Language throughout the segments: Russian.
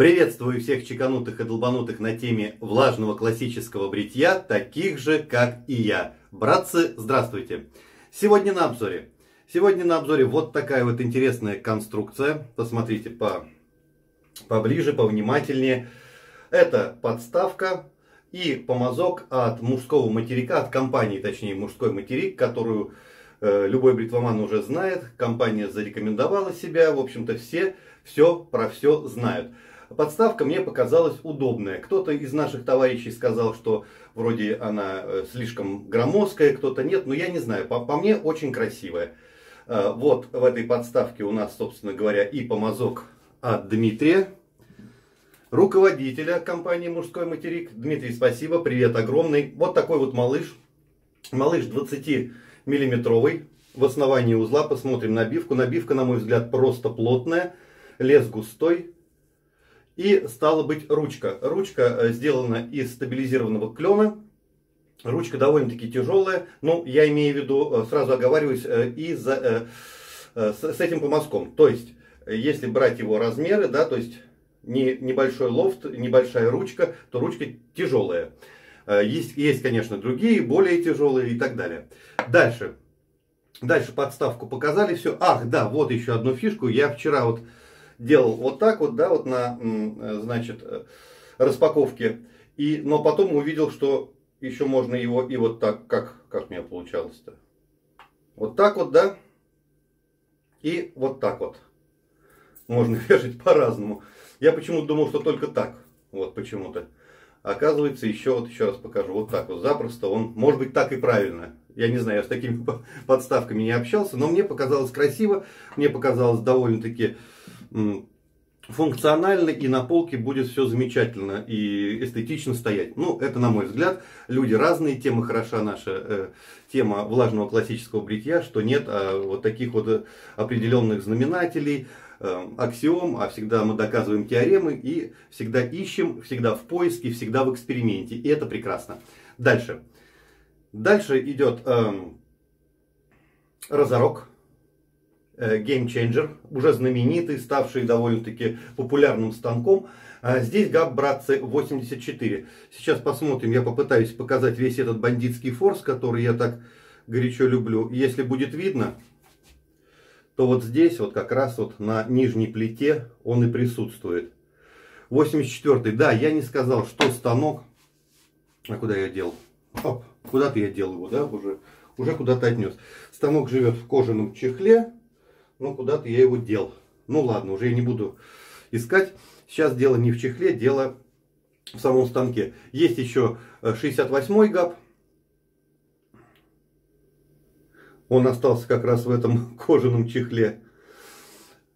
Приветствую всех чеканутых и долбанутых на теме влажного классического бритья, таких же, как и я. Братцы, здравствуйте! Сегодня на обзоре. Сегодня на обзоре вот такая вот интересная конструкция. Посмотрите по, поближе, повнимательнее. Это подставка и помазок от мужского материка, от компании, точнее, мужской материк, которую э, любой бритвоман уже знает. Компания зарекомендовала себя, в общем-то, все все про все знают. Подставка мне показалась удобная. Кто-то из наших товарищей сказал, что вроде она э, слишком громоздкая, кто-то нет, но я не знаю. По, по мне очень красивая. Э, вот в этой подставке у нас, собственно говоря, и помазок от Дмитрия, руководителя компании «Мужской материк». Дмитрий, спасибо, привет огромный. Вот такой вот малыш. Малыш 20-миллиметровый. В основании узла посмотрим набивку. Набивка, на мой взгляд, просто плотная. Лес густой. И стала быть ручка. Ручка э, сделана из стабилизированного клена. Ручка довольно-таки тяжелая. Но я имею в виду, э, сразу оговариваюсь, э, и за, с этим помазком. То есть, если брать его размеры, да, то есть не, небольшой лофт, небольшая ручка, то ручка тяжелая. Есть, есть, конечно, другие, более тяжелые и так далее. Дальше. Дальше подставку показали, все. Ах, да, вот еще одну фишку. Я вчера вот делал вот так вот, да, вот на, э, значит, э, распаковке. И, но потом увидел, что еще можно его и вот так, как, как у меня получалось-то. Вот так вот, да, и вот так вот. Можно вешать по-разному. Я почему-то думал, что только так. Вот почему-то. Оказывается, еще вот еще раз покажу. Вот так вот запросто. Он, может быть, так и правильно. Я не знаю, я с такими подставками не общался, но мне показалось красиво. Мне показалось довольно-таки функционально и на полке будет все замечательно и эстетично стоять. Ну, это на мой взгляд. Люди разные, тема хороша наша, э, тема влажного классического бритья, что нет а вот таких вот определенных знаменателей, э, аксиом, а всегда мы доказываем теоремы и всегда ищем, всегда в поиске, всегда в эксперименте. И это прекрасно. Дальше. Дальше идет э, разорок Э, Game Changer, уже знаменитый, ставший довольно-таки популярным станком. А здесь ГАП, братцы, 84. Сейчас посмотрим, я попытаюсь показать весь этот бандитский форс, который я так горячо люблю. Если будет видно, то вот здесь, вот как раз вот на нижней плите он и присутствует. 84. Да, я не сказал, что станок... А куда я дел? Оп, куда-то я дел его, да, уже, уже куда-то отнес. Станок живет в кожаном чехле ну куда-то я его дел. Ну ладно, уже я не буду искать. Сейчас дело не в чехле, дело в самом станке. Есть еще 68-й э, ГАП. Он остался как раз в этом кожаном чехле.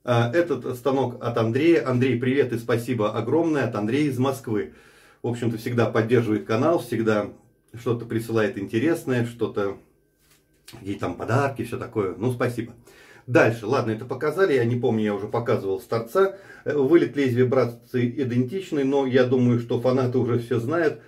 А, этот станок от Андрея. Андрей, привет и спасибо огромное от Андрея из Москвы. В общем-то, всегда поддерживает канал, всегда что-то присылает интересное, что-то, какие там подарки, все такое. Ну, спасибо. Дальше, ладно, это показали, я не помню, я уже показывал с торца. Э, вылет лезвия, братцы, идентичный, но я думаю, что фанаты уже все знают.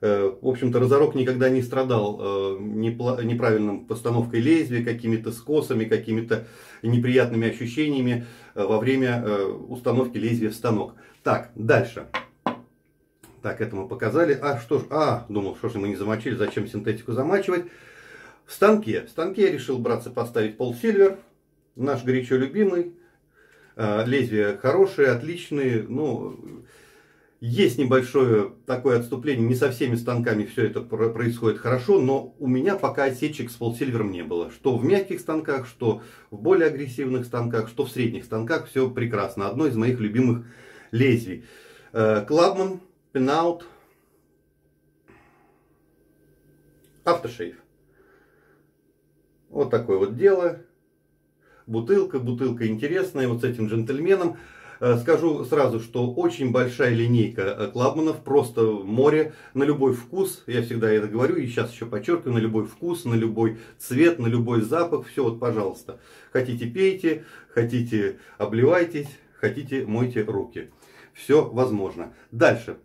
Э, в общем-то, Разорок никогда не страдал э, неправильным постановкой лезвия, какими-то скосами, какими-то неприятными ощущениями во время установки лезвия в станок. Так, дальше. Так, это мы показали. А, что ж, а, думал, что ж мы не замочили, зачем синтетику замачивать. В станке, в станке я решил, братцы, поставить полсильвер наш горячо любимый. А, лезвия хорошие, отличные. Ну, есть небольшое такое отступление. Не со всеми станками все это происходит хорошо, но у меня пока осечек с полсильвером не было. Что в мягких станках, что в более агрессивных станках, что в средних станках. Все прекрасно. Одно из моих любимых лезвий. Клабман, Пенаут, Автошейв. Вот такое вот дело бутылка, бутылка интересная, вот с этим джентльменом. Э, скажу сразу, что очень большая линейка э, клабманов, просто море на любой вкус. Я всегда это говорю и сейчас еще подчеркиваю, на любой вкус, на любой цвет, на любой запах. Все вот, пожалуйста. Хотите пейте, хотите обливайтесь, хотите мойте руки. Все возможно. Дальше.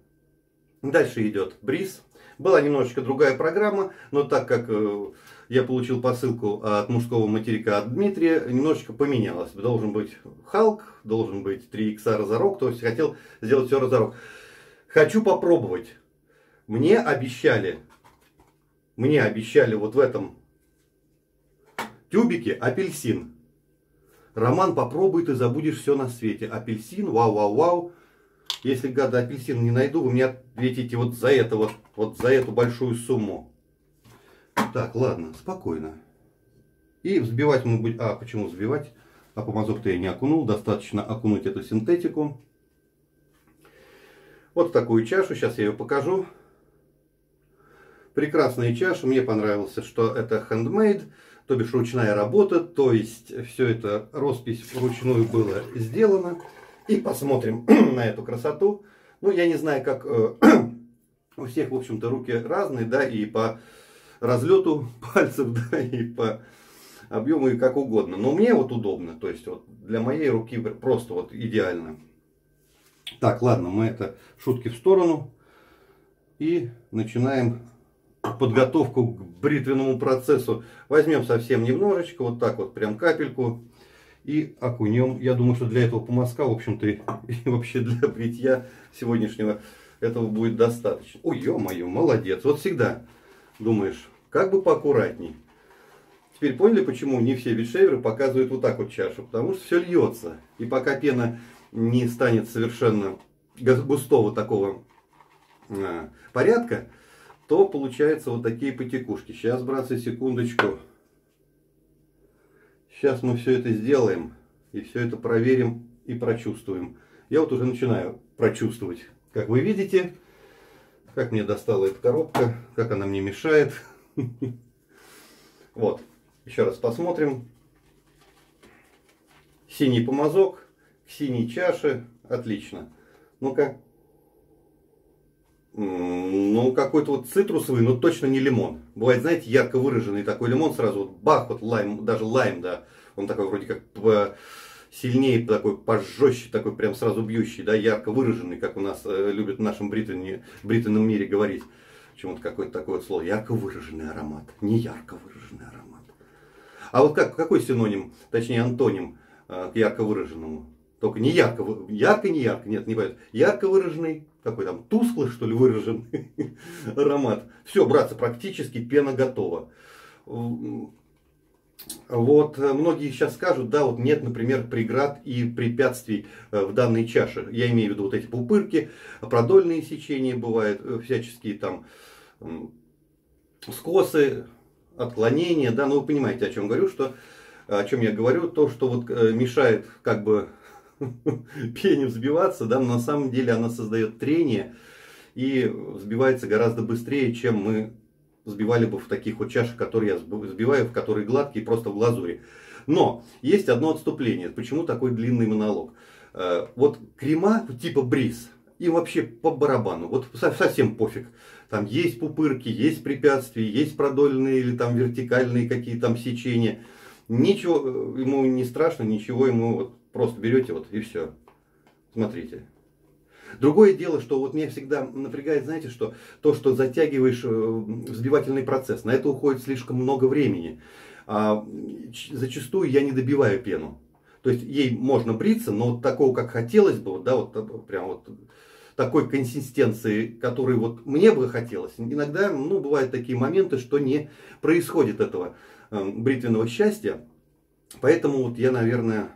Дальше идет бриз. Была немножечко другая программа, но так как э, я получил посылку от мужского материка от Дмитрия, немножечко поменялось. Должен быть Халк, должен быть 3 икса разорок, то есть хотел сделать все разорок. Хочу попробовать. Мне обещали, мне обещали вот в этом тюбике апельсин. Роман, попробуй, ты забудешь все на свете. Апельсин, вау-вау-вау. Если, гада, апельсин не найду, вы мне ответите вот за это, вот, вот за эту большую сумму. Так, ладно, спокойно. И взбивать мы будем... А, почему взбивать? А помазок-то я не окунул. Достаточно окунуть эту синтетику. Вот такую чашу. Сейчас я ее покажу. Прекрасная чаша. Мне понравился, что это handmade, то бишь ручная работа. То есть все это роспись вручную было сделано. И посмотрим на эту красоту. Ну, я не знаю, как э, у всех, в общем-то, руки разные, да, и по разлету пальцев, да, и по объему, и как угодно. Но мне вот удобно, то есть вот для моей руки просто вот идеально. Так, ладно, мы это шутки в сторону. И начинаем подготовку к бритвенному процессу. Возьмем совсем немножечко, вот так вот, прям капельку и окунем. Я думаю, что для этого помазка, в общем-то, и вообще для бритья сегодняшнего этого будет достаточно. Ой, ё-моё, молодец. Вот всегда думаешь, как бы поаккуратней. Теперь поняли, почему не все витшейверы показывают вот так вот чашу? Потому что все льется. И пока пена не станет совершенно густого такого а, порядка, то получается вот такие потекушки. Сейчас, братцы, секундочку. Сейчас мы все это сделаем и все это проверим и прочувствуем. Я вот уже начинаю прочувствовать. Как вы видите, как мне достала эта коробка, как она мне мешает. Вот, еще раз посмотрим. Синий помазок, к синей чаше, отлично. Ну-ка. Ну, какой-то вот цитрусовый, но точно не лимон. Бывает, знаете, ярко выраженный такой лимон, сразу вот бах, вот лайм, даже лайм, да. Он такой вроде как сильнее, такой пожестче, такой прям сразу бьющий, да, ярко выраженный, как у нас э, любят в нашем бритвенном, бритвенном мире говорить. Почему-то какое-то такое слово. Ярко выраженный аромат, не ярко выраженный аромат. А вот как, какой синоним, точнее антоним э, к ярко выраженному? Только не ярко, ярко, не ярко, нет, не понятно. Ярко выраженный, какой там, тусклый, что ли, выраженный аромат. Все, братцы, практически пена готова. Вот, э, многие сейчас скажут, да, вот нет, например, преград и препятствий э, в данной чаше. Я имею в виду вот эти пупырки, продольные сечения бывают, э, всяческие там скосы, отклонения, да, ну вы понимаете, о чем говорю, что, о чем я говорю, то, что вот мешает как бы пене взбиваться, да, но на самом деле она создает трение и взбивается гораздо быстрее, чем мы взбивали бы в таких вот чашах, которые я взбиваю, в которые гладкие, просто в глазури. Но есть одно отступление. Почему такой длинный монолог? Э, вот крема типа бриз, им вообще по барабану, вот совсем пофиг. Там есть пупырки, есть препятствия, есть продольные или там вертикальные какие там сечения. Ничего э, ему не страшно, ничего ему вот Просто берете вот и все. Смотрите. Другое дело, что вот меня всегда напрягает, знаете, что то, что затягиваешь э, взбивательный процесс, на это уходит слишком много времени. А, зачастую я не добиваю пену. То есть ей можно бриться, но вот такого, как хотелось бы, да, вот прям вот такой консистенции, которой вот мне бы хотелось. Иногда, ну, бывают такие моменты, что не происходит этого э, бритвенного счастья. Поэтому вот я, наверное,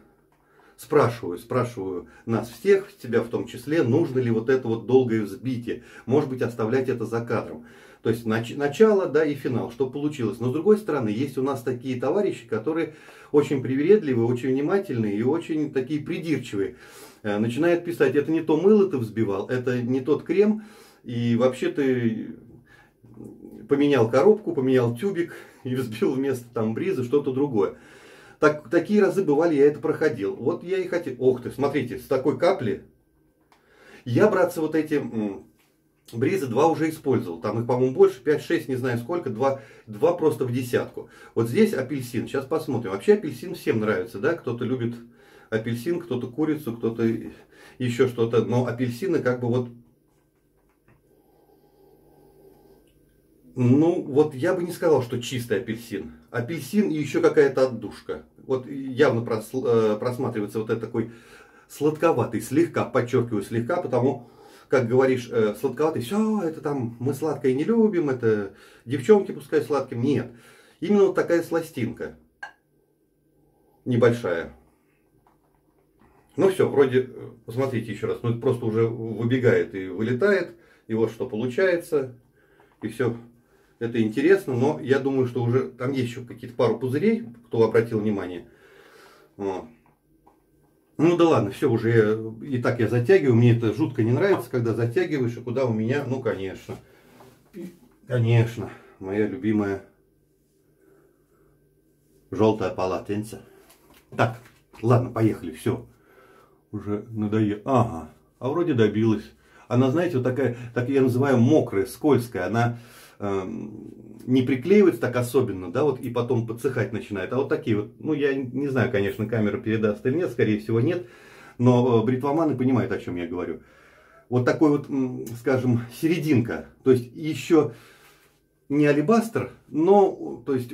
спрашиваю, спрашиваю нас всех, тебя в том числе, нужно ли вот это вот долгое взбитие, может быть оставлять это за кадром. То есть нач- начало, да, и финал, что получилось. Но с другой стороны, есть у нас такие товарищи, которые очень привередливые, очень внимательные и очень такие придирчивые. Э, начинают писать, это не то мыло ты взбивал, это не тот крем, и вообще ты поменял коробку, поменял тюбик и взбил вместо там бриза что-то другое. Так, такие разы бывали, я это проходил. Вот я и хотел. Ох ты, смотрите, с такой капли. Я, братцы, вот эти бризы два уже использовал. Там их, по-моему, больше, 5-6, не знаю сколько, два, два просто в десятку. Вот здесь апельсин, сейчас посмотрим. Вообще апельсин всем нравится, да? Кто-то любит апельсин, кто-то курицу, кто-то еще что-то. Но апельсины как бы вот Ну, вот я бы не сказал, что чистый апельсин. Апельсин и еще какая-то отдушка. Вот явно прос, э, просматривается вот этот такой сладковатый, слегка, подчеркиваю, слегка, потому как говоришь, э, сладковатый, все, это там мы сладкое не любим, это девчонки пускай сладким. Нет. Именно вот такая сластинка. Небольшая. Ну все, вроде, посмотрите еще раз, ну это просто уже выбегает и вылетает. И вот что получается. И все это интересно, но я думаю, что уже там есть еще какие-то пару пузырей, кто обратил внимание. Вот. Ну да ладно, все уже, и так я затягиваю, мне это жутко не нравится, когда затягиваешь, и куда у меня, ну конечно, конечно, моя любимая желтая полотенце. Так, ладно, поехали, все, уже надоело, ага, а вроде добилась. Она, знаете, вот такая, так я называю мокрая, скользкая, она не приклеивается так особенно, да, вот и потом подсыхать начинает. А вот такие вот, ну я не знаю, конечно, камера передаст или нет, скорее всего нет, но э, бритвоманы понимают, о чем я говорю. Вот такой вот, скажем, серединка, то есть еще не алибастр, но, то есть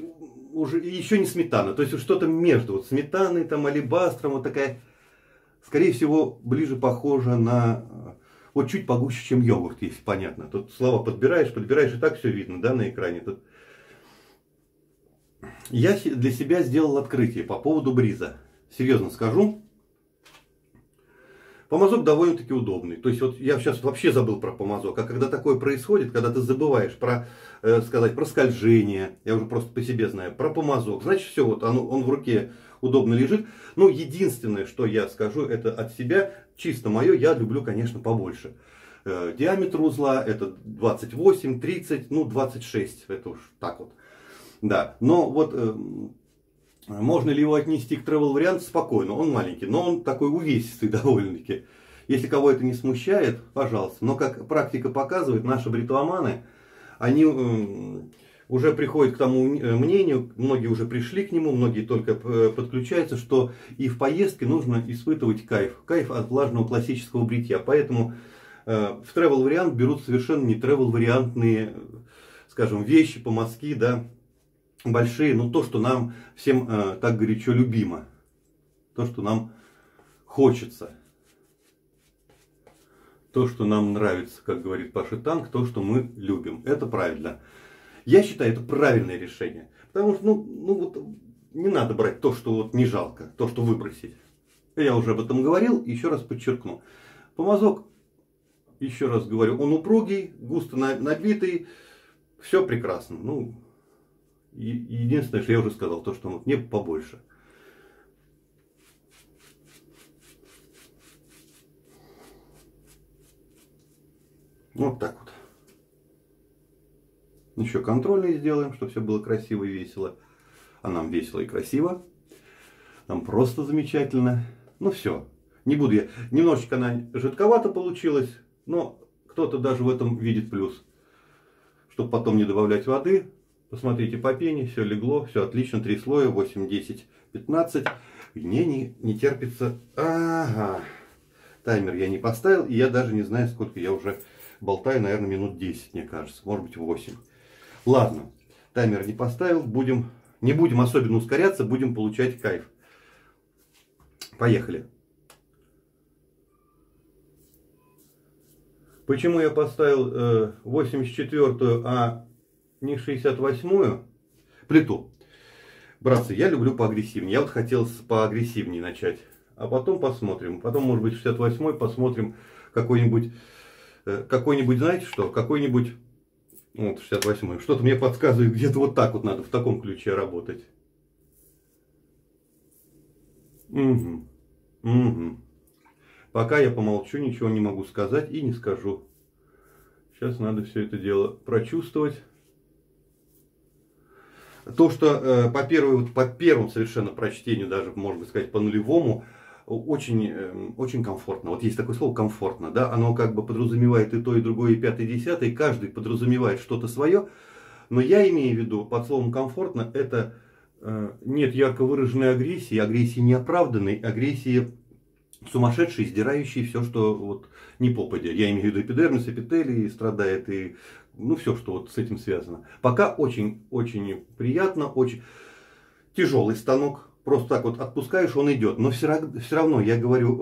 уже еще не сметана, то есть что-то между вот сметаной, там, алибастром, вот такая, скорее всего, ближе похожа на вот чуть погуще, чем йогурт, если понятно. Тут слова подбираешь, подбираешь, и так все видно, да, на экране. Тут... Я для себя сделал открытие по поводу бриза. Серьезно скажу. Помазок довольно-таки удобный. То есть вот я сейчас вообще забыл про помазок. А когда такое происходит, когда ты забываешь про, э, сказать, про скольжение, я уже просто по себе знаю, про помазок, значит все, вот он, он в руке удобно лежит. Ну, единственное, что я скажу, это от себя, чисто мое, я люблю, конечно, побольше. Э, диаметр узла это 28, 30, ну 26, это уж так вот. Да, но вот э, можно ли его отнести к travel варианту спокойно, он маленький, но он такой увесистый довольно-таки. Если кого это не смущает, пожалуйста. Но как практика показывает, наши бритвоманы, они уже приходит к тому э, мнению, многие уже пришли к нему, многие только э, подключаются, что и в поездке нужно испытывать кайф. Кайф от влажного классического бритья. Поэтому э, в travel вариант берут совершенно не travel вариантные, скажем, вещи, помазки, да, большие, но то, что нам всем так горячо любимо. То, что нам хочется. То, что нам нравится, как говорит Паша Танк, то, что мы любим. Это правильно. Я считаю, это правильное решение. Потому что, ну, ну вот, не надо брать то, что вот не жалко, то, что выбросить. Я уже об этом говорил, еще раз подчеркну. Помазок, еще раз говорю, он упругий, густо набитый, все прекрасно. Ну, единственное, что я уже сказал, то, что он не побольше. Вот так вот. Еще контрольный сделаем, чтобы все было красиво и весело. А нам весело и красиво. Нам просто замечательно. Ну все. Не буду я. Немножечко она жидковато получилась. Но кто-то даже в этом видит плюс. Чтобы потом не добавлять воды. Посмотрите по пене. Все легло. Все отлично. Три слоя. 8, 10, 15. Мне не, не терпится. Ага. Таймер я не поставил. И я даже не знаю, сколько я уже болтаю. Наверное, минут 10, мне кажется. Может быть, 8. Ладно, таймер не поставил, будем, не будем особенно ускоряться, будем получать кайф. Поехали. Почему я поставил э, 84-ю, а не 68-ю плиту? Братцы, я люблю поагрессивнее. Я вот хотел поагрессивнее начать. А потом посмотрим. Потом, может быть, 68-й посмотрим какой-нибудь, э, какой-нибудь, знаете что, какой-нибудь вот, 68 Что-то мне подсказывает, где-то вот так вот надо, в таком ключе работать. Угу. Угу. Пока я помолчу, ничего не могу сказать и не скажу. Сейчас надо все это дело прочувствовать. То, что э, по, первой, вот, по первому совершенно прочтению, даже, можно сказать, по нулевому, очень, эм, очень комфортно. Вот есть такое слово комфортно, да, оно как бы подразумевает и то, и другое, и пятое, и десятое, каждый подразумевает что-то свое, но я имею в виду под словом комфортно, это э, нет ярко выраженной агрессии, агрессии неоправданной, агрессии сумасшедшей, сдирающей все, что вот не попадя. Я имею в виду эпидермис, эпителий страдает, и ну, все, что вот с этим связано. Пока очень-очень приятно, очень тяжелый станок. Просто так вот отпускаешь, он идет. Но все, все равно я говорю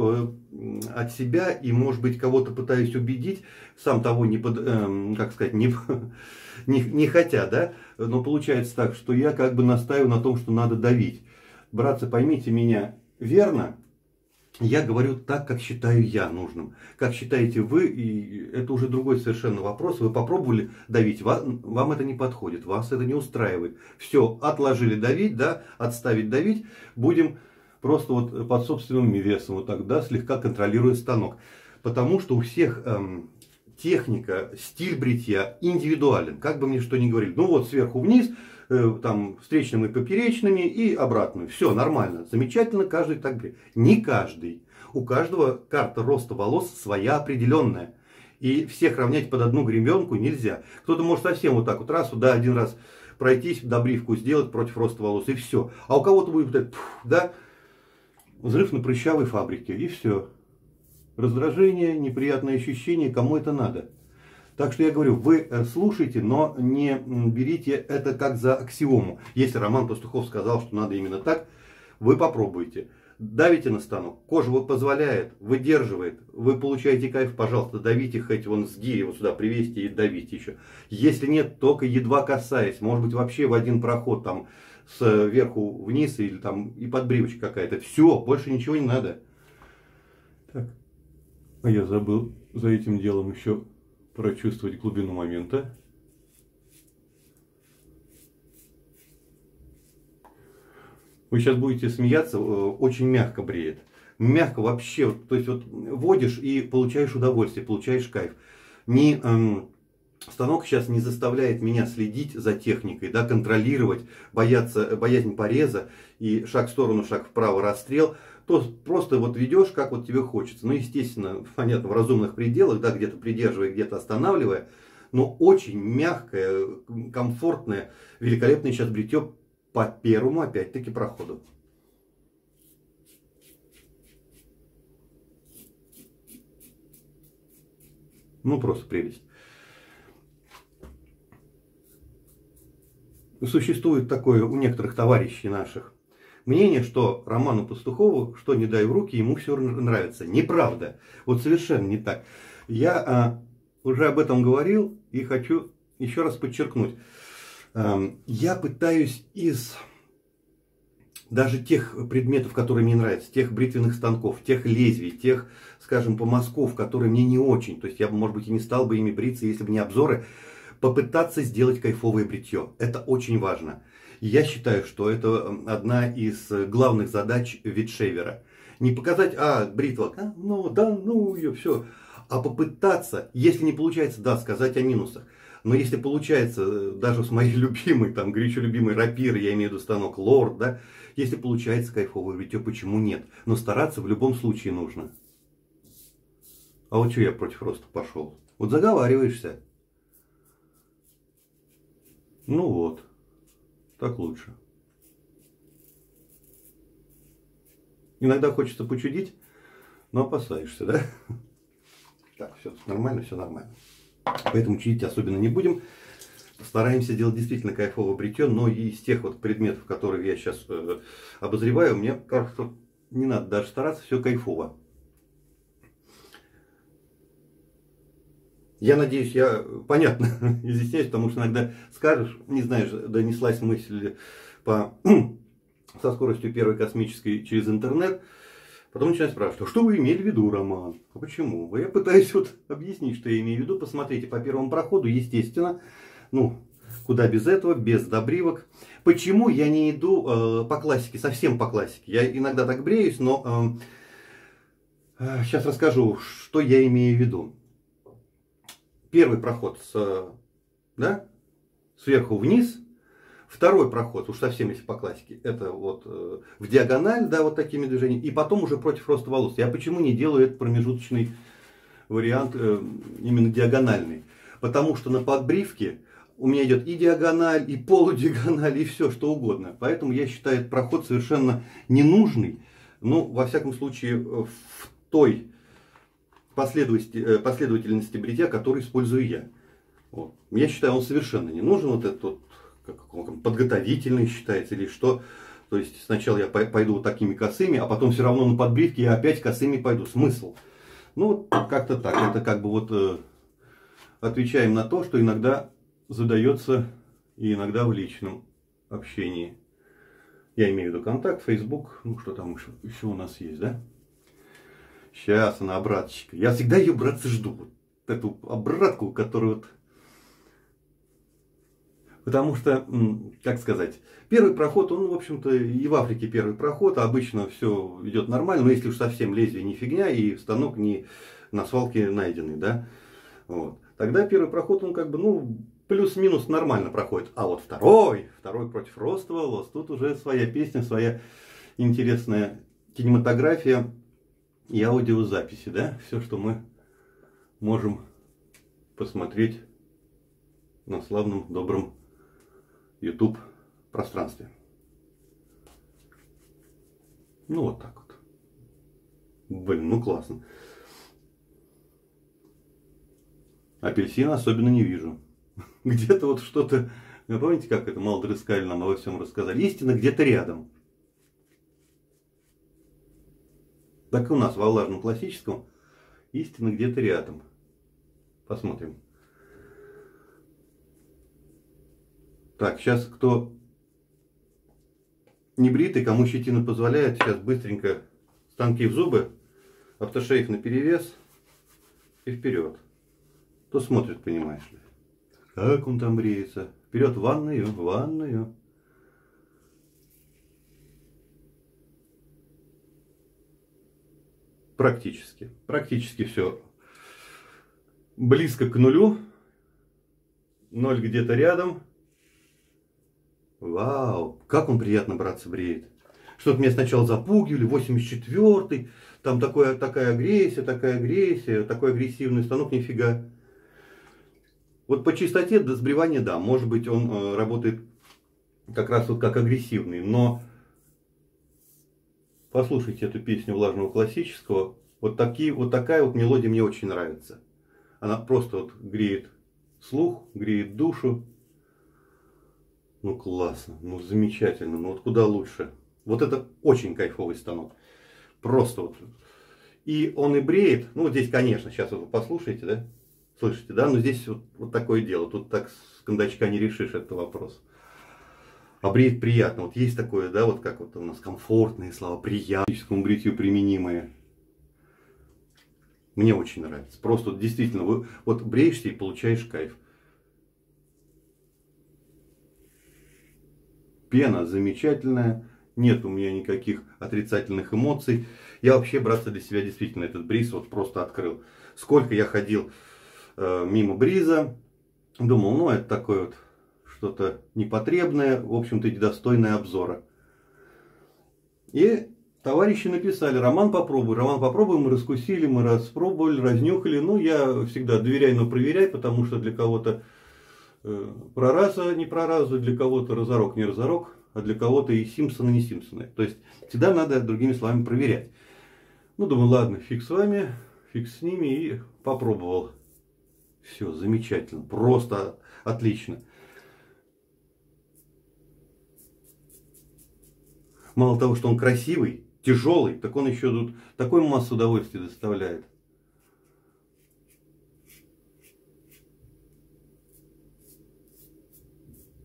э, от себя и, может быть, кого-то пытаюсь убедить, сам того не, под, э, как сказать, не, не, не хотя, да. Но получается так, что я как бы настаиваю на том, что надо давить. Братцы, поймите меня верно, я говорю так, как считаю я нужным. Как считаете вы, и это уже другой совершенно вопрос. Вы попробовали давить, вам, вам это не подходит, вас это не устраивает. Все, отложили давить, да, отставить давить, будем просто вот под собственным весом, вот так, да, слегка контролируя станок. Потому что у всех эм, техника, стиль бритья индивидуален. Как бы мне что ни говорили. Ну вот сверху вниз, Э, там, встречными поперечными и обратную. Все нормально, замечательно, каждый так говорит. Не каждый. У каждого карта роста волос своя определенная. И всех равнять под одну гребенку нельзя. Кто-то может совсем вот так вот раз, да, один раз пройтись, добривку сделать против роста волос, и все. А у кого-то будет, да, взрыв на прыщавой фабрике, и все. Раздражение, неприятное ощущение, кому это надо. Так что я говорю, вы э, слушайте, но не берите это как за аксиому. Если Роман Пастухов сказал, что надо именно так, вы попробуйте. Давите на станок, кожа вы позволяет, выдерживает, вы получаете кайф, пожалуйста, давите хоть вон гири вот сюда привезьте и давите еще. Если нет, только едва касаясь, может быть вообще в один проход там сверху вниз или там и подбривочка какая-то. Все, больше ничего не надо. Так, а я забыл за этим делом еще прочувствовать глубину момента. Вы сейчас будете смеяться, э, очень мягко бреет. Мягко вообще, то есть вот водишь и получаешь удовольствие, получаешь кайф. Не, эм, станок сейчас не заставляет меня следить за техникой, да, контролировать, бояться, боязнь пореза и шаг в сторону, шаг вправо, расстрел то просто вот ведешь, как вот тебе хочется. Ну, естественно, понятно, в разумных пределах, да, где-то придерживая, где-то останавливая, но очень мягкое, комфортное, великолепное сейчас бритье по первому, опять-таки, проходу. Ну, просто прелесть. Существует такое у некоторых товарищей наших мнение, что Роману Пастухову, что не дай в руки, ему все нравится. Неправда. Вот совершенно не так. Я а, уже об этом говорил и хочу еще раз подчеркнуть. А, я пытаюсь из даже тех предметов, которые мне нравятся, тех бритвенных станков, тех лезвий, тех, скажем, помазков, которые мне не очень, то есть я бы, может быть, и не стал бы ими бриться, если бы не обзоры, попытаться сделать кайфовое бритье. Это очень важно. Я считаю, что это одна из главных задач ветшевера. Не показать, а, бритва, а, ну, да, ну, ее, все. А попытаться, если не получается, да, сказать о минусах. Но если получается, даже с моей любимой, там, горячо любимой рапиры, я имею в виду станок лорд, да, если получается кайфовое бритье, почему нет? Но стараться в любом случае нужно. А вот что я против роста пошел? Вот заговариваешься. Ну вот. Так лучше. Иногда хочется почудить, но опасаешься, да? Так, все нормально, все нормально. Поэтому чудить особенно не будем. Стараемся делать действительно кайфовое бритье, но и из тех вот предметов, которые я сейчас э, обозреваю, мне кажется, не надо даже стараться, все кайфово. Я надеюсь, я понятно изъясняюсь, потому что иногда скажешь, не знаешь, донеслась мысль по, со скоростью первой космической через интернет, потом начинают спрашивать, а что вы имели в виду, Роман? А почему? Я пытаюсь вот объяснить, что я имею в виду. Посмотрите по первому проходу, естественно, ну, куда без этого, без добривок. Почему я не иду э, по классике, совсем по классике? Я иногда так бреюсь, но э, э, сейчас расскажу, что я имею в виду первый проход с, да, сверху вниз, второй проход, уж совсем если по классике, это вот э, в диагональ, да, вот такими движениями, и потом уже против роста волос. Я почему не делаю этот промежуточный вариант э, именно диагональный? Потому что на подбривке у меня идет и диагональ, и полудиагональ, и все, что угодно. Поэтому я считаю этот проход совершенно ненужный. Ну, во всяком случае, в той последовательности, э, последовательности бритья, которую использую я. Вот. Я считаю, он совершенно не нужен, вот этот вот, как он, подготовительный считается или что. То есть сначала я пойду вот такими косыми, а потом все равно на подбривке я опять косыми пойду. Смысл? Ну, как-то так. Это как бы вот э, отвечаем на то, что иногда задается и иногда в личном общении. Я имею в виду контакт, Facebook, ну что там еще у нас есть, да? Сейчас она обраточка. Я всегда ее, братцы, жду. Вот эту обратку, которую вот... Потому что, как сказать, первый проход, он, в общем-то, и в Африке первый проход, а обычно все идет нормально, но если уж совсем лезвие не фигня и станок не на свалке найденный, да, вот. Тогда первый проход, он как бы, ну, плюс-минус нормально проходит. А вот второй, второй против роста волос, тут уже своя песня, своя интересная кинематография и аудиозаписи, да, все, что мы можем посмотреть на славном, добром YouTube пространстве. Ну, вот так вот. Блин, ну классно. Апельсин особенно не вижу. Где-то вот что-то, помните, как это Малдрескаль нам обо всем рассказали? Истина где-то рядом. Так и у нас в Аллажном классическом истина где-то рядом. Посмотрим. Так, сейчас кто не бритый, кому щетина позволяет, сейчас быстренько станки в зубы, автошейх на перевес и вперед. Кто смотрит, понимаешь ли. Как он там бреется? Вперед в ванную, в ванную. Практически. Практически все близко к нулю. Ноль где-то рядом. Вау, как он приятно, братцы, бреет. Что-то меня сначала запугивали, 84-й, там такое, такая агрессия, такая агрессия, такой агрессивный станок, нифига. Вот по чистоте сбривания, да, может быть, он э, работает как раз вот как агрессивный, но послушайте эту песню влажного классического, вот, такие, вот такая вот мелодия мне очень нравится. Она просто вот греет слух, греет душу. Ну классно, ну замечательно, ну вот куда лучше. Вот это очень кайфовый станок. Просто вот. И он и бреет, ну вот здесь, конечно, сейчас вот вы послушаете, да? Слышите, да? Но здесь вот, вот такое дело. Тут так с кондачка не решишь этот вопрос. А бреет приятно. Вот есть такое, да, вот как вот у нас комфортные слова, приятному бритью применимые. Мне очень нравится. Просто вот, действительно, вы, вот бреешься и получаешь кайф. Пена замечательная, нет у меня никаких отрицательных эмоций. Я вообще, братцы, для себя действительно этот бриз вот просто открыл. Сколько я ходил Э, мимо Бриза. Думал, ну это такое вот что-то непотребное, в общем-то недостойное обзора. И товарищи написали, Роман попробуй, Роман попробуй, мы раскусили, мы распробовали, разнюхали. Ну, я всегда доверяй, но проверяй, потому что для кого-то э, про раза не про разу, для кого-то разорок не разорок, а для кого-то и Симпсоны не Симпсоны. То есть всегда надо, другими словами, проверять. Ну, думаю, ладно, фиг с вами, фиг с ними и попробовал. Все, замечательно, просто отлично. Мало того, что он красивый, тяжелый, так он еще тут такой массу удовольствия доставляет.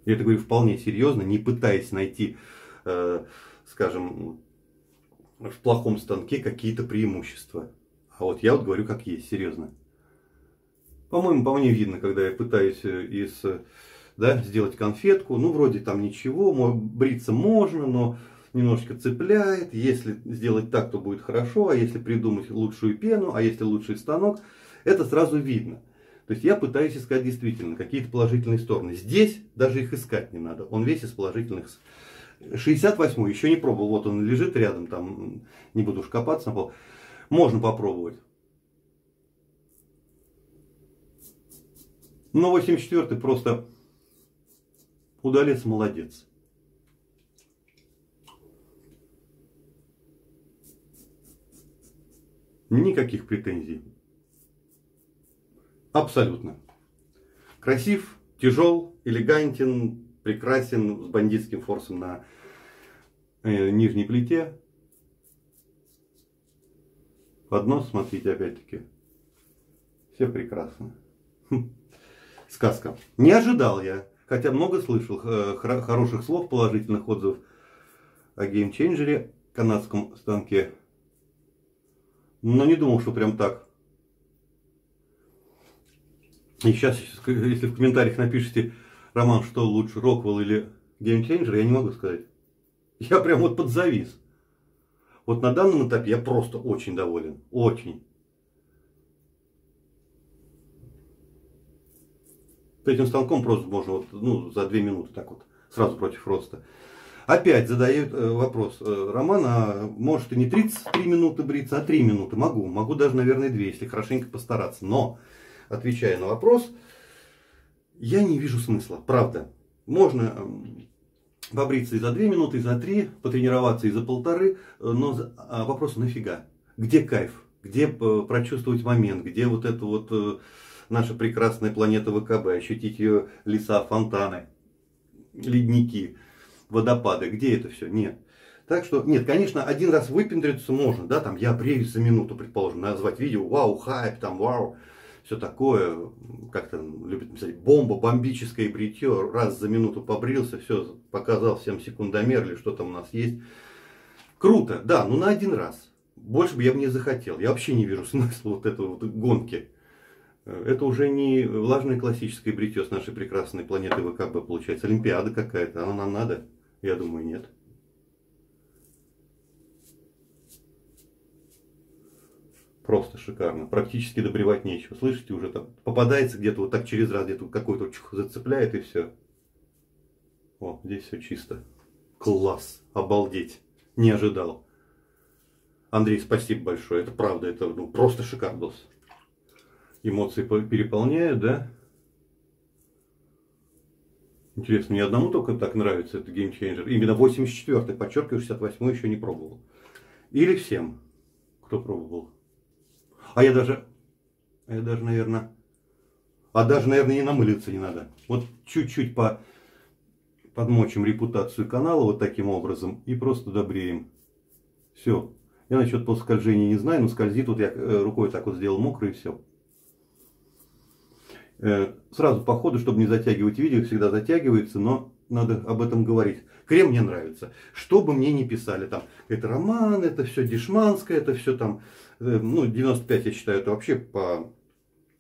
Я это говорю вполне серьезно, не пытаясь найти, э, скажем, в плохом станке какие-то преимущества. А вот я вот говорю как есть, серьезно. По-моему, по мне видно, когда я пытаюсь э, из, э, да, сделать конфетку. Ну, вроде там ничего, бриться можно, но немножечко цепляет. Если сделать так, то будет хорошо, а если придумать лучшую пену, а если лучший станок, это сразу видно. То есть я пытаюсь искать действительно какие-то положительные стороны. Здесь даже их искать не надо. Он весь из положительных. 68 еще не пробовал. Вот он лежит рядом, там не буду уж копаться на пол. Можно попробовать. Но 84-й просто удалец молодец. Никаких претензий. Абсолютно. Красив, тяжел, элегантен, прекрасен, с бандитским форсом на э, нижней плите. Поднос, смотрите, опять-таки. Все прекрасно. Хм. Сказка. Не ожидал я, хотя много слышал э, хороших слов, положительных отзывов о геймчейнджере, канадском станке. Но не думал, что прям так. И сейчас, если в комментариях напишите, Роман, что лучше, Rockwell или Gamechanger, я не могу сказать. Я прям вот подзавис. Вот на данном этапе я просто очень доволен. Очень. Этим станком просто можно вот, ну, за две минуты так вот, сразу против роста. Опять задает э, вопрос. Э, Роман, а может и не 33 минуты бриться, а 3 минуты? Могу. Могу даже, наверное, 2, если хорошенько постараться. Но, отвечая на вопрос, я не вижу смысла. Правда. Можно побриться и за 2 минуты, и за 3, потренироваться и за полторы, э, но а вопрос нафига? Где кайф? Где прочувствовать момент? Где вот это вот наша прекрасная планета ВКБ, ощутить ее леса, фонтаны, ледники, водопады. Где это все? Нет. Так что, нет, конечно, один раз выпендриться можно, да, там я бреюсь за минуту, предположим, назвать видео, вау, хайп, там, вау, все такое, как там любят писать, бомба, бомбическое бритье, раз за минуту побрился, все, показал всем секундомер или что там у нас есть. Круто, да, но на один раз. Больше бы я бы не захотел. Я вообще не вижу смысла вот этой вот гонки. Это уже не влажное классическое бритье с нашей прекрасной планеты ВКБ получается. Олимпиада какая-то. Она нам надо? Я думаю, нет. Просто шикарно. Практически добревать нечего. Слышите, уже там попадается где-то вот так через раз, где-то какой-то зацепляет и все. О, здесь все чисто. Класс. Обалдеть. Не ожидал. Андрей, спасибо большое. Это правда, это ну, просто шикардос эмоции переполняют, да? Интересно, мне одному только так нравится этот Changer. Именно 84-й, подчеркиваю, 68-й еще не пробовал. Или всем, кто пробовал. А я даже, а я даже, наверное, а даже, наверное, и намылиться не надо. Вот чуть-чуть по подмочим репутацию канала вот таким образом и просто добреем. Все. Я насчет полскольжения не знаю, но скользит. Вот я э, рукой так вот сделал мокрый и все. Э, сразу по ходу, чтобы не затягивать видео, всегда затягивается, но надо об этом говорить. Крем мне нравится. Что бы мне ни писали, там, это роман, это все дешманское, это все там, э, ну, 95 я считаю, это вообще по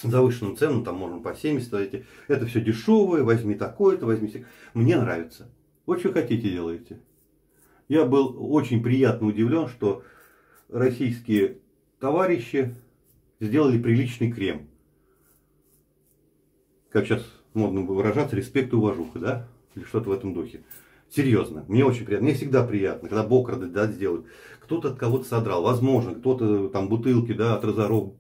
завышенным ценам, там можно по 70 эти, это все дешевое, возьми такое-то, возьми Мне нравится. Вот что хотите делаете. Я был очень приятно удивлен, что российские товарищи сделали приличный крем как сейчас модно выражаться, респект и уважуха, да? Или что-то в этом духе. Серьезно, мне очень приятно. Мне всегда приятно, когда бокроды да, сделают. Кто-то от кого-то содрал. Возможно, кто-то там бутылки да, от разоров.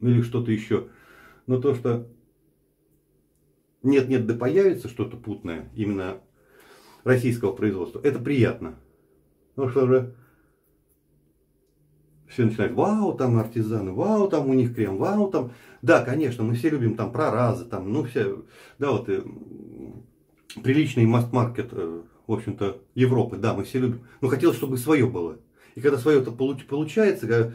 Или что-то еще. Но то, что нет-нет, да появится что-то путное, именно российского производства, это приятно. Потому что уже все начинают, вау, там артизаны, вау, там у них крем, вау, там. Да, конечно, мы все любим там проразы, там, ну, все, да, вот, э, приличный масс-маркет, э, в общем-то, Европы, да, мы все любим. Но хотелось, чтобы свое было. И когда свое это получается, когда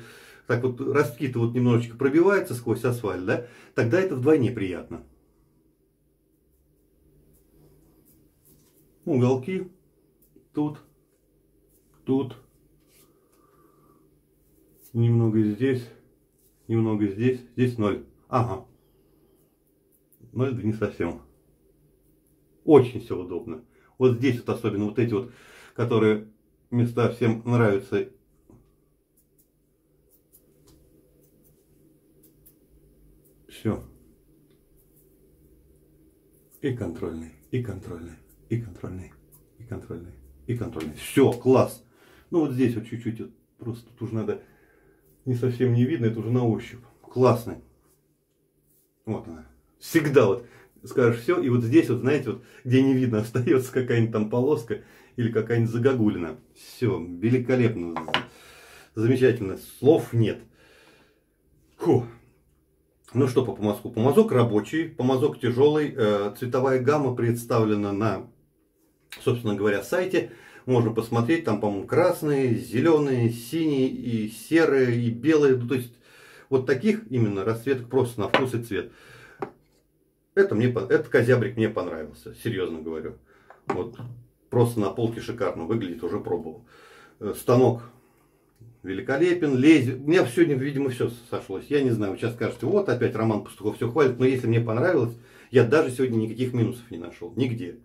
так вот ростки-то вот немножечко пробиваются сквозь асфальт, да, тогда это вдвойне приятно. Уголки тут, тут, немного здесь, немного здесь, здесь ноль. Ага. Ноль, да не совсем. Очень все удобно. Вот здесь вот особенно вот эти вот, которые места всем нравятся. Все. И контрольный, и контрольный, и контрольный, и контрольный, и контрольный. Все, класс. Ну вот здесь вот чуть-чуть вот, просто тут уже надо не совсем не видно, это уже на ощупь. Классный. Вот она. Всегда вот скажешь все, и вот здесь вот, знаете, вот где не видно, остается какая-нибудь там полоска или какая-нибудь загогулина. Все, великолепно. Замечательно. Слов нет. Фу. Ну что по помазку? Помазок рабочий, помазок тяжелый, э, цветовая гамма представлена на, собственно говоря, сайте. Можно посмотреть, там, по-моему, красные, зеленые, синие и серые, и белые. Ну, то есть, вот таких именно расцветок просто на вкус и цвет. Это мне, этот козябрик мне понравился, серьезно говорю. Вот, просто на полке шикарно выглядит, уже пробовал. Э, станок великолепен, лезет. У меня сегодня, видимо, все сошлось. Я не знаю, вы сейчас скажете, вот опять Роман Пастухов все хвалит, но если мне понравилось, я даже сегодня никаких минусов не нашел. Нигде.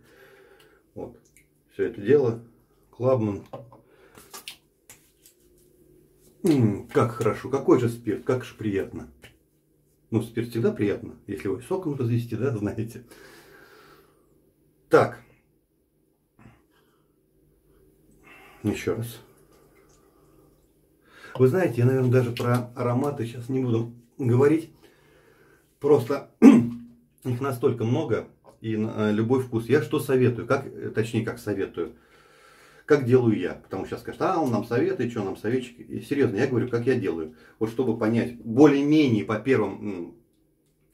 Вот. Все это дело. Клабман. М-м, как хорошо. Какой же спирт. Как же приятно. Ну, спирт всегда приятно, если его соком развести, да, знаете. Так. Еще раз. Вы знаете, я, наверное, даже про ароматы сейчас не буду говорить. Просто их настолько много и на любой вкус. Я что советую? Как, точнее, как советую? Как делаю я? Потому что сейчас скажут, а, он нам советует, что нам советчик. И серьезно, я говорю, как я делаю. Вот чтобы понять, более-менее по первым,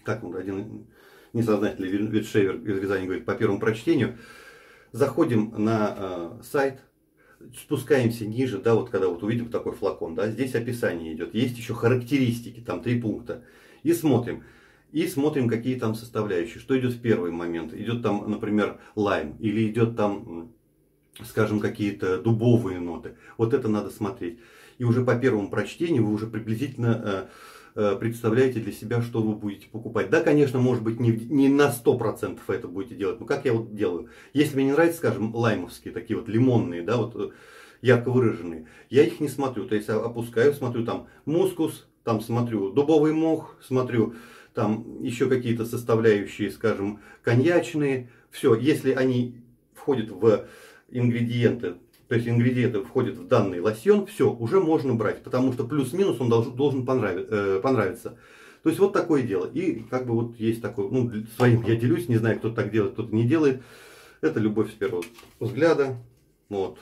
как он, один несознательный ветшевер из Рязани говорит, по первому прочтению, заходим на э, сайт, спускаемся ниже, да, вот когда вот увидим такой флакон, да, здесь описание идет, есть еще характеристики, там три пункта, и смотрим. И смотрим, какие там составляющие. Что идет в первый момент? Идет там, например, лайм, или идет там, скажем, какие-то дубовые ноты. Вот это надо смотреть. И уже по первому прочтению вы уже приблизительно э, Э, представляете для себя, что вы будете покупать. Да, конечно, может быть, не, не на 100% это будете делать, но как я вот делаю. Если мне не нравится, скажем, лаймовские, такие вот лимонные, да, вот э, ярко выраженные, я их не смотрю. То есть опускаю, смотрю там мускус, там смотрю дубовый мох, смотрю там еще какие-то составляющие, скажем, коньячные. Все, если они входят в ингредиенты то есть ингредиенты входят в данный лосьон, все, уже можно брать, потому что плюс-минус он должен, должен понравиться, э, понравиться. То есть вот такое дело. И как бы вот есть такое, ну, своим я делюсь, не знаю, кто так делает, кто-то не делает. Это любовь с первого взгляда. Вот.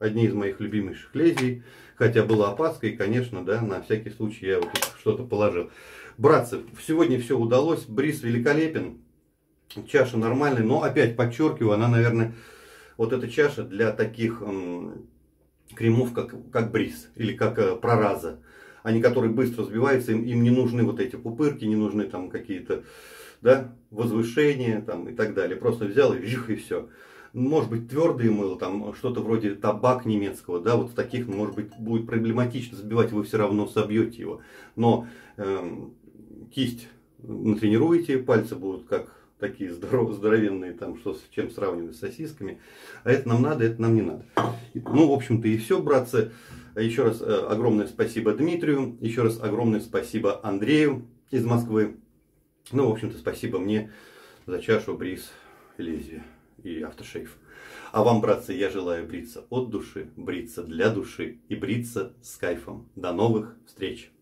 Одни из моих любимейших лезвий. Хотя была опаска, и, конечно, да, на всякий случай я вот что-то положил. Братцы, сегодня все удалось. Бриз великолепен. Чаша нормальная, но опять подчеркиваю, она, наверное, вот эта чаша для таких кремов, как, как бриз или как э, прораза. Они, которые быстро сбиваются, им, им не нужны вот эти пупырки, не нужны там какие-то да, возвышения там, и так далее. Просто взял и вжих и все. Может быть, твердые мыло, там что-то вроде табак немецкого, да, вот в таких, может быть, будет проблематично сбивать, вы все равно собьете его. Но э, кисть натренируете, пальцы будут как такие здоров, здоровенные, там, что с чем сравнивать с сосисками. А это нам надо, это нам не надо. Ну, в общем-то, и все, братцы. Еще раз э, огромное спасибо Дмитрию. Еще раз огромное спасибо Андрею из Москвы. Ну, в общем-то, спасибо мне за чашу бриз лезвия и автошейф. А вам, братцы, я желаю бриться от души, бриться для души и бриться с кайфом. До новых встреч!